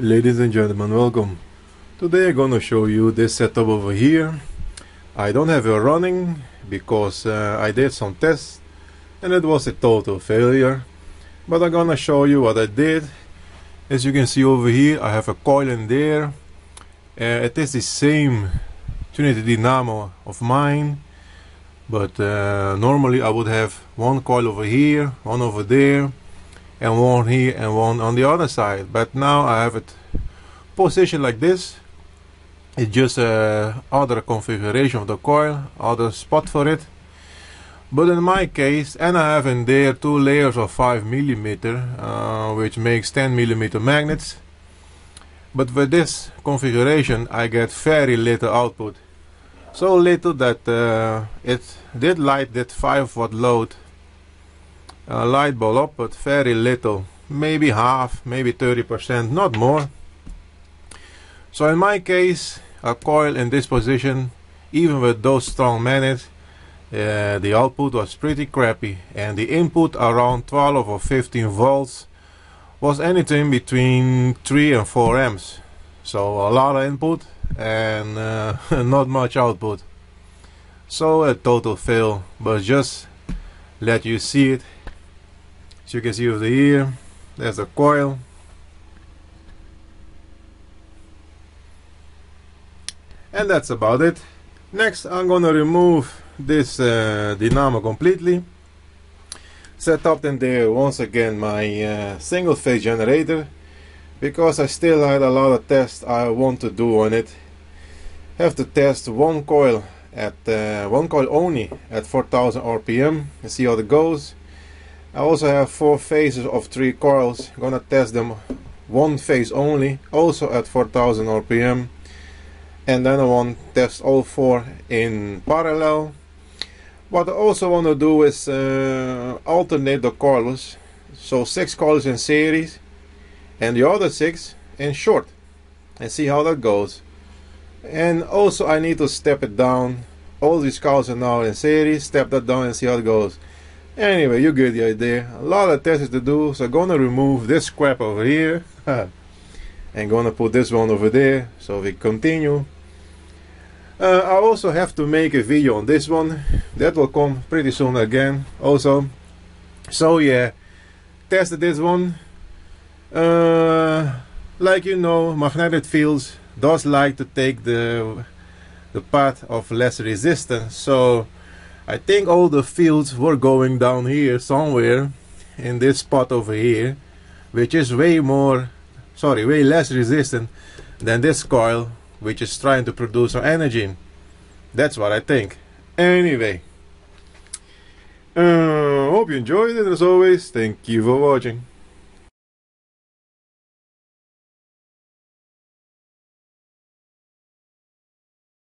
Ladies and gentlemen, welcome. Today I'm gonna show you this setup over here. I don't have it running because uh, I did some tests and it was a total failure. But I'm gonna show you what I did. As you can see over here, I have a coil in there. Uh, it is the same Trinity Dynamo of mine. But uh, normally I would have one coil over here, one over there and one here and one on the other side. But now I have it positioned like this. It's just a other configuration of the coil other spot for it. But in my case and I have in there two layers of 5 millimeter uh, which makes 10 millimeter magnets. But with this configuration I get very little output. So little that uh, it did light that 5 watt load a light bulb up but very little. Maybe half maybe 30% not more. So in my case a coil in this position even with those strong magnets uh, the output was pretty crappy and the input around 12 or 15 volts was anything between 3 and 4 amps. So a lot of input and uh, not much output. So a total fail but just let you see it as you can see over here there's a coil. And that's about it. Next I'm gonna remove this uh, dynamo completely. Set up in there once again my uh, single phase generator because I still had a lot of tests I want to do on it. Have to test one coil at uh, one coil only at 4000 rpm and see how it goes I also have four phases of three coils. Gonna test them one phase only, also at 4000 RPM. And then I want to test all four in parallel. What I also want to do is uh, alternate the coils. So six coils in series and the other six in short. And see how that goes. And also I need to step it down. All these coils are now in series. Step that down and see how it goes. Anyway, you get the idea. A lot of tests to do, so I'm gonna remove this scrap over here and gonna put this one over there so we continue. Uh, I also have to make a video on this one. That will come pretty soon again also. So yeah, tested this one. Uh, like you know, magnetic fields does like to take the the path of less resistance. So I think all the fields were going down here somewhere in this spot over here which is way more sorry way less resistant than this coil which is trying to produce some energy. That's what I think. Anyway uh, hope you enjoyed it as always. Thank you for watching